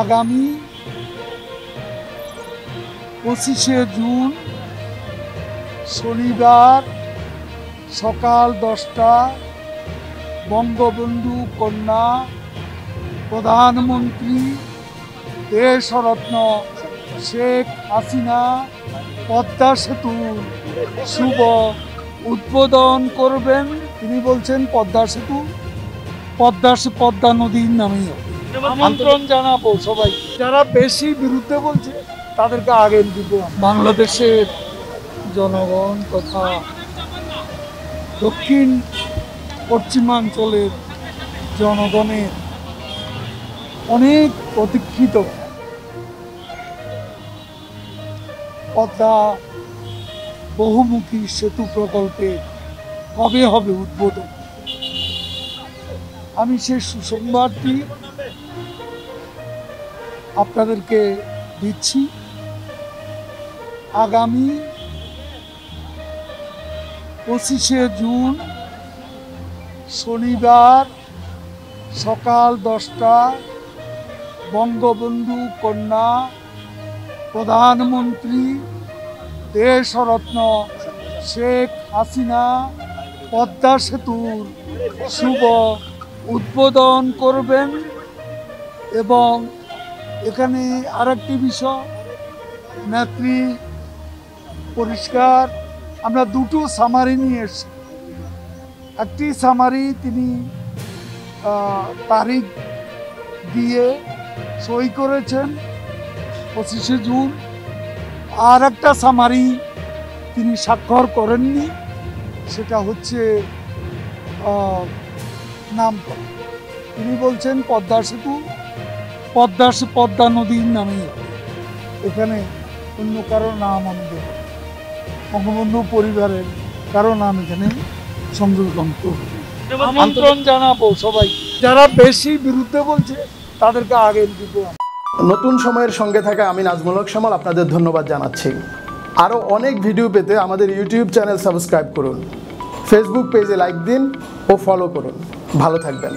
আগামী পঁচিশে জুন, শনিবার সকাল দশটা, বঙ্গবন্ধু কন্যা, প্রধানমন্ত্রী, দেশরত্ন শেখ হাসিনা, পদ্মা সেতুর শুভ উদ্বোধন করবেন তিনি বলছেন পদ্মা সেতু, পদ্মা পদ্মা নদীর নামেই হবে। আমন্ত্রণ জানাব সবাই। যারা বেশি বিরুদ্ধে বলছে তাদেরকে আগে দিব। বাংলাদেশের জনগণ তথা দক্ষিণ পশ্চিমাঞ্চলের জনগণের অনেক প্রতীক্ষিত পদ্মা বহুমুখী সেতু প্রকল্পে কবে হবে উদ্বোধন? আমি সেই সুসংবাদটি আপনাদেরকে দিচ্ছি। আগামী পঁচিশে জুন, শনিবার সকাল দশটা, বঙ্গবন্ধু কন্যা, প্রধানমন্ত্রী, দেশরত্ন শেখ হাসিনা, পদ্মা সেতুর শুভ উদ্বোধন করবেন এবং এখানে আর একটি বিষয়, নেত্রী পরিষ্কার, আমরা দুটো সামারি নিয়ে এসেছি। একটি সামারি তিনি তারিখ দিয়ে সই করেছেন পঁচিশে জুন, আর একটা সামারি তিনি স্বাক্ষর করেননি, সেটা হচ্ছে নাম তিনি বলছেন পদ্মা সেতু পদ্মা পদ্মা নদীর নামেই এখানে অন্য কারও নাম আমাদের বঙ্গবন্ধু পরিবারের কারও নাম এখানে সংযোজন করবে আমন্ত্রণ জানাব সবাই। যারা বেশি বিরুদ্ধে বলছে তাদেরকে আগে দিব। নতুন সময়ের সঙ্গে থাকা আমি নাজমুল হক শ্যামল আপনাদের ধন্যবাদ জানাচ্ছি। আরও অনেক ভিডিও পেতে আমাদের ইউটিউব চ্যানেল সাবস্ক্রাইব করুন। ফেসবুক পেজে লাইক দিন ও ফলো করুন। ভালো থাকবেন।